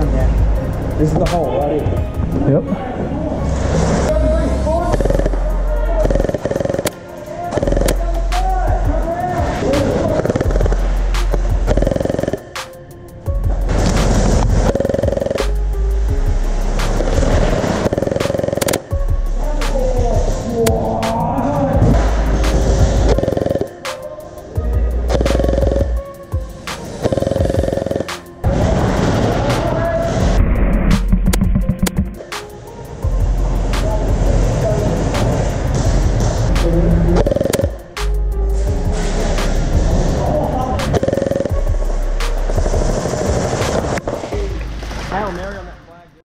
down there. This is the hole right here. Yep.